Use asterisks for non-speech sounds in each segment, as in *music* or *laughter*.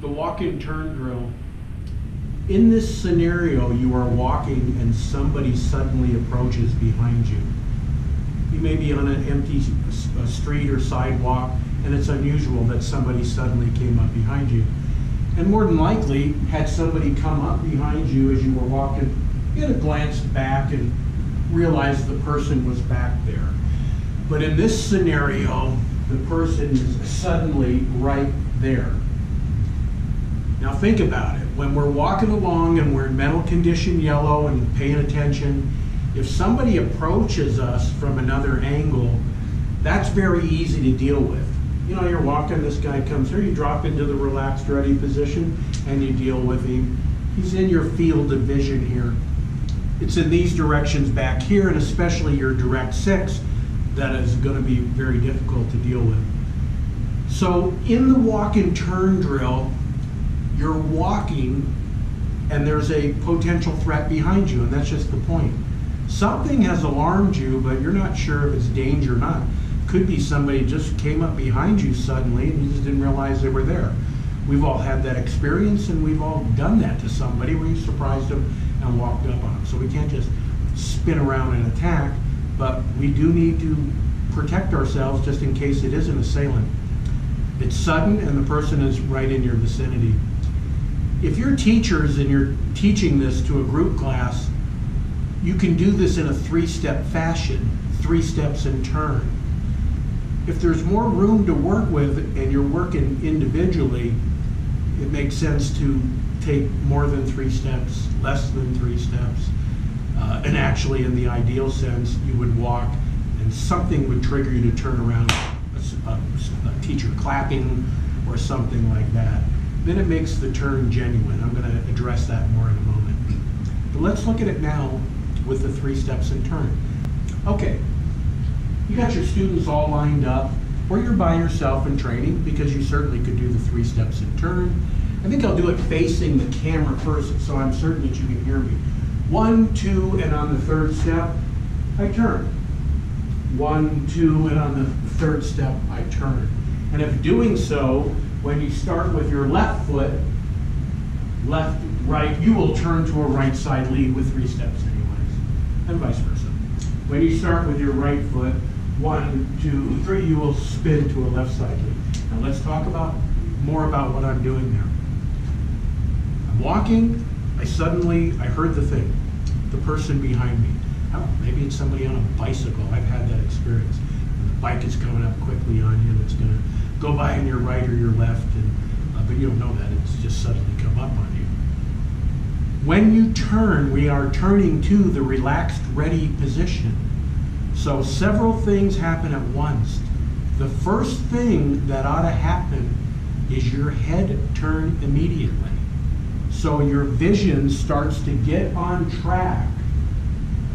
the walk and turn drill. In this scenario, you are walking and somebody suddenly approaches behind you. You may be on an empty street or sidewalk, and it's unusual that somebody suddenly came up behind you. And more than likely, had somebody come up behind you as you were walking, you'd have glanced back and realized the person was back there. But in this scenario, the person is suddenly right there. Now think about it. When we're walking along and we're in mental condition yellow and paying attention, if somebody approaches us from another angle, that's very easy to deal with. You know, you're walking, this guy comes here, you drop into the relaxed ready position and you deal with him. He's in your field of vision here. It's in these directions back here, and especially your direct six, that is going to be very difficult to deal with. So in the walk and turn drill, you're walking and there's a potential threat behind you, and that's just the point. Something has alarmed you, but you're not sure if it's danger or not. Could be somebody just came up behind you suddenly and you just didn't realize they were there. We've all had that experience and we've all done that to somebody where you surprised them and walked up on them. So we can't just spin around and attack, but we do need to protect ourselves just in case it is an assailant. It's sudden and the person is right in your vicinity if you're teachers and you're teaching this to a group class, you can do this in a three-step fashion, three steps in turn. If there's more room to work with and you're working individually, it makes sense to take more than three steps, less than three steps. Uh, and actually, in the ideal sense, you would walk and something would trigger you to turn around, a, a, a teacher clapping or something like that then it makes the turn genuine. I'm going to address that more in a moment. But let's look at it now with the three steps in turn. Okay, you got your students all lined up, or you're by yourself in training because you certainly could do the three steps in turn. I think I'll do it facing the camera first so I'm certain that you can hear me. One, two, and on the third step, I turn. One, two, and on the third step, I turn. And if doing so when you start with your left foot, left, right, you will turn to a right side lead with three steps anyways, and vice versa. When you start with your right foot, one, two, three, you will spin to a left side lead. Now let's talk about more about what I'm doing there. I'm walking, I suddenly, I heard the thing, the person behind me. I maybe it's somebody on a bicycle. I've had that experience. And the bike is coming up quickly on you and it's to go by on your right or your left, and, uh, but you don't know that. It's just suddenly come up on you. When you turn, we are turning to the relaxed, ready position. So several things happen at once. The first thing that ought to happen is your head turn immediately. So your vision starts to get on track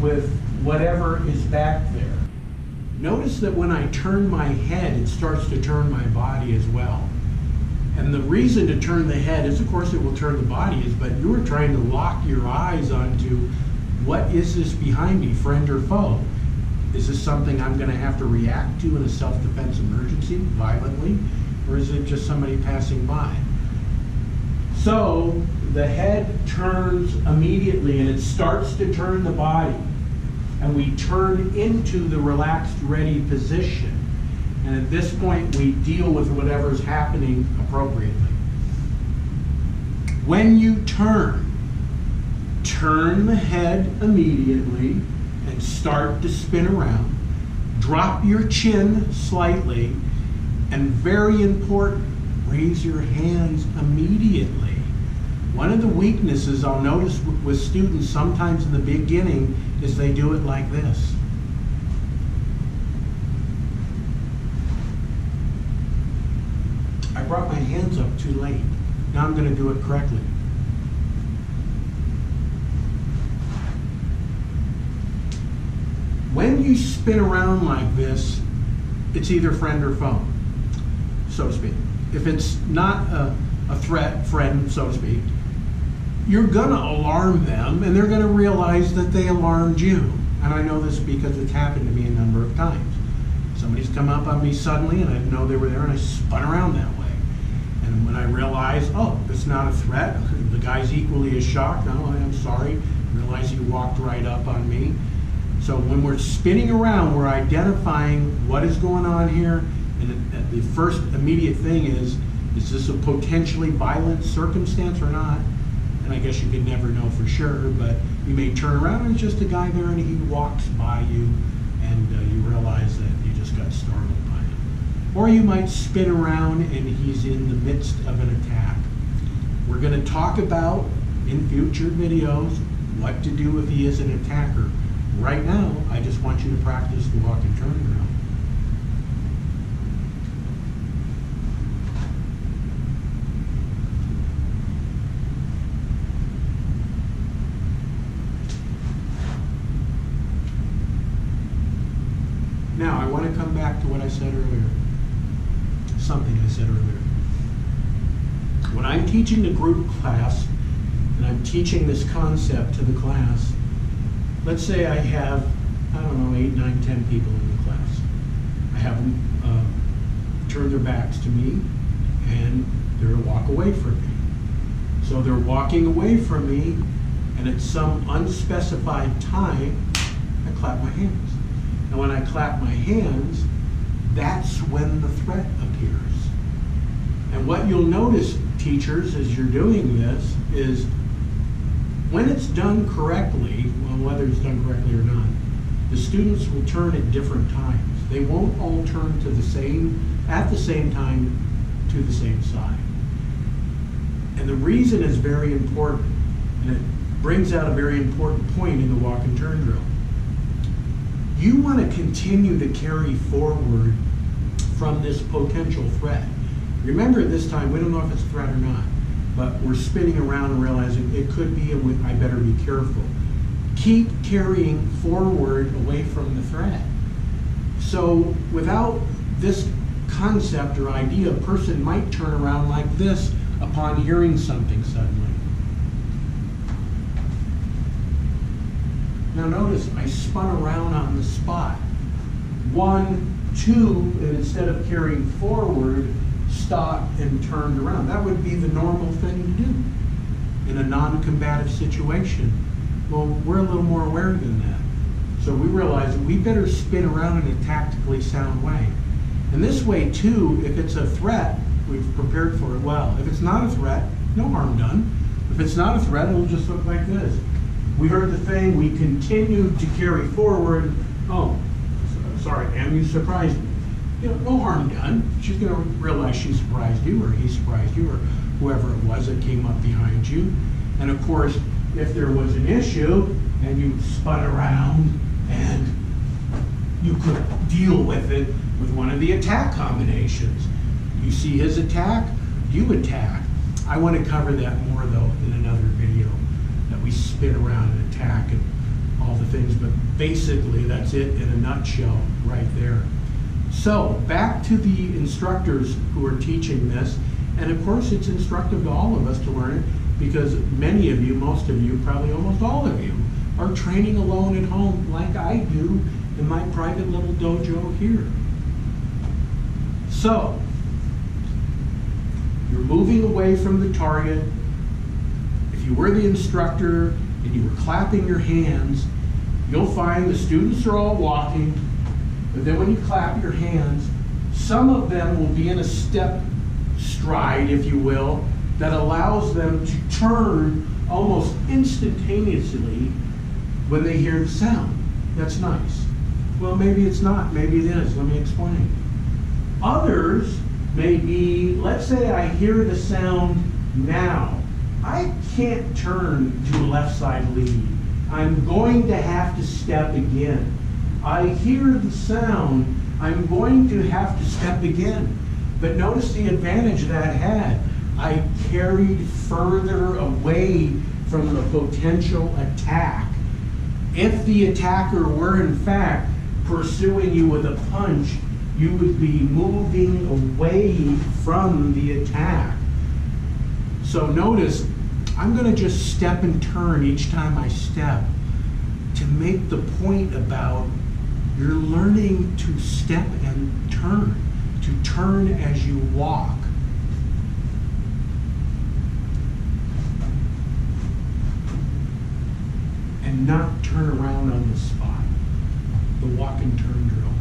with whatever is back there. Notice that when I turn my head, it starts to turn my body as well. And the reason to turn the head is, of course, it will turn the body, is, but you're trying to lock your eyes onto what is this behind me, friend or foe? Is this something I'm going to have to react to in a self defense emergency violently? Or is it just somebody passing by? So the head turns immediately and it starts to turn the body and we turn into the relaxed, ready position. And at this point, we deal with whatever's happening appropriately. When you turn, turn the head immediately and start to spin around. Drop your chin slightly, and very important, raise your hands immediately. One of the weaknesses I'll notice with students sometimes in the beginning is they do it like this. I brought my hands up too late. Now I'm going to do it correctly. When you spin around like this, it's either friend or foe, so to speak. If it's not a, a threat, friend, so to speak, you're going to alarm them and they're going to realize that they alarmed you. And I know this because it's happened to me a number of times. Somebody's come up on me suddenly and I know they were there and I spun around that way. And When I realize, oh, it's not a threat, *laughs* the guy's equally as shocked, oh, I'm sorry, I realize he walked right up on me. So when we're spinning around, we're identifying what is going on here, and the first immediate thing is, is this a potentially violent circumstance or not? And I guess you could never know for sure, but you may turn around and it's just a guy there and he walks by you and uh, you realize that you just got startled by him. Or you might spin around and he's in the midst of an attack. We're going to talk about in future videos what to do if he is an attacker. Right now, I just want you to practice the walk and turn around. Now, I want to come back to what I said earlier. Something I said earlier. When I'm teaching the group class, and I'm teaching this concept to the class, let's say I have, I don't know, eight, nine, ten people in the class. I have them uh, turn their backs to me, and they're to walk away from me. So they're walking away from me, and at some unspecified time, I clap my hands. And when I clap my hands, that's when the threat appears. And what you'll notice, teachers, as you're doing this, is when it's done correctly, well, whether it's done correctly or not, the students will turn at different times. They won't all turn to the same, at the same time, to the same side. And the reason is very important, and it brings out a very important point in the walk and turn drill you want to continue to carry forward from this potential threat. Remember, this time, we don't know if it's a threat or not, but we're spinning around and realizing it could be, and I better be careful. Keep carrying forward away from the threat. So, without this concept or idea, a person might turn around like this upon hearing something suddenly. Now notice I spun around on the spot. One, two, and instead of carrying forward, stopped and turned around. That would be the normal thing to do in a non-combative situation. Well, we're a little more aware than that. So we realize we better spin around in a tactically sound way. And this way, too, if it's a threat, we've prepared for it well. If it's not a threat, no harm done. If it's not a threat, it'll just look like this. We heard the thing, we continued to carry forward. Oh, sorry, Em, you surprised me. You know, no harm done. She's going to realize she surprised you, or he surprised you, or whoever it was that came up behind you. And of course, if there was an issue and you spun around and you could deal with it with one of the attack combinations. You see his attack, you attack. I want to cover that more though in another we spin around and attack and all the things, but basically that's it in a nutshell right there. So back to the instructors who are teaching this, and of course it's instructive to all of us to learn it because many of you, most of you, probably almost all of you, are training alone at home like I do in my private little dojo here. So, you're moving away from the target, you were the instructor and you were clapping your hands, you'll find the students are all walking, but then when you clap your hands, some of them will be in a step stride, if you will, that allows them to turn almost instantaneously when they hear the sound. That's nice. Well, maybe it's not. Maybe it is. Let me explain. Others may be, let's say I hear the sound now. I can't turn to a left side lead. I'm going to have to step again. I hear the sound. I'm going to have to step again. But notice the advantage that had. I carried further away from the potential attack. If the attacker were in fact pursuing you with a punch, you would be moving away from the attack. So notice, I'm going to just step and turn each time I step to make the point about you're learning to step and turn, to turn as you walk. And not turn around on the spot. The walk and turn drill.